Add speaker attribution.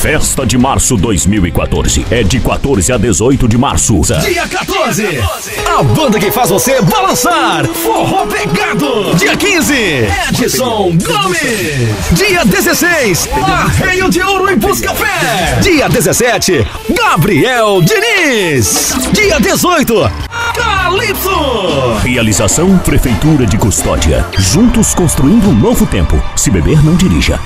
Speaker 1: Festa de Março 2014. É de 14 a 18 de março.
Speaker 2: Dia 14, a banda que faz você balançar. Forró Pegado. Dia 15, Edson Gomes. Dia 16, Arreio de Ouro em Buscapé. Dia 17, Gabriel Diniz. Dia 18, Calypso.
Speaker 1: Realização Prefeitura de Custódia. Juntos construindo um novo tempo. Se beber, não dirija.